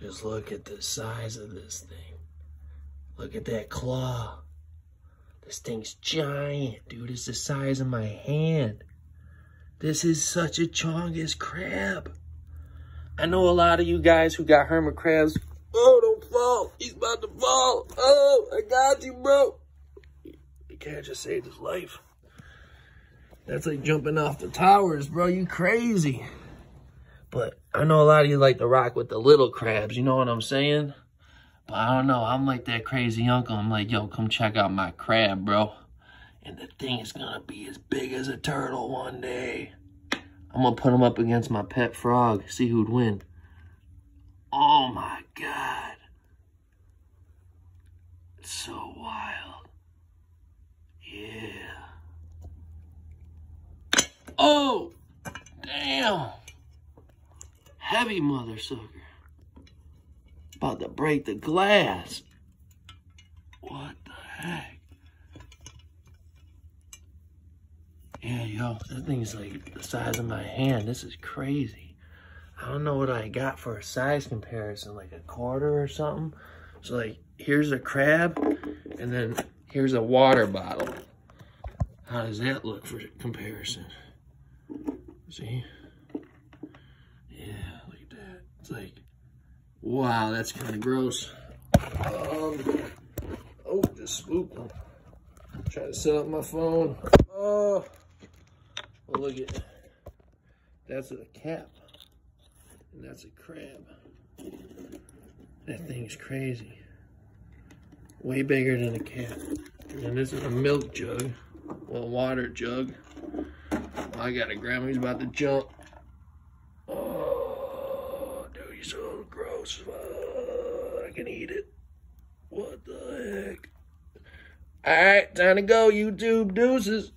Just look at the size of this thing. Look at that claw. This thing's giant, dude. It's the size of my hand. This is such a chongus crab. I know a lot of you guys who got hermit crabs. Oh, don't fall. He's about to fall. Oh, I got you, bro. The cat just saved his life. That's like jumping off the towers, bro. You crazy. But I know a lot of you like to rock with the little crabs. You know what I'm saying? But I don't know. I'm like that crazy uncle. I'm like, yo, come check out my crab, bro. And the thing is to be as big as a turtle one day. I'm to put him up against my pet frog. See who'd win. Oh, my God. It's so wild. Yeah. Oh, damn. Heavy mother sucker. About to break the glass. What the heck? Yeah, yo, that thing's like the size of my hand. This is crazy. I don't know what I got for a size comparison, like a quarter or something. So like, here's a crab, and then here's a water bottle. How does that look for comparison? See? Yeah, look at that. It's like, wow, that's kind of gross. Um, oh, just them. Try to set up my phone. Oh, well, look at that's a cap, and that's a crab. That thing's crazy. Way bigger than a cat. And this is a milk jug, well, water jug. I got a grandma. He's about to jump. Oh, dude, he's so gross. I can eat it. What the heck? All right, time to go, YouTube deuces.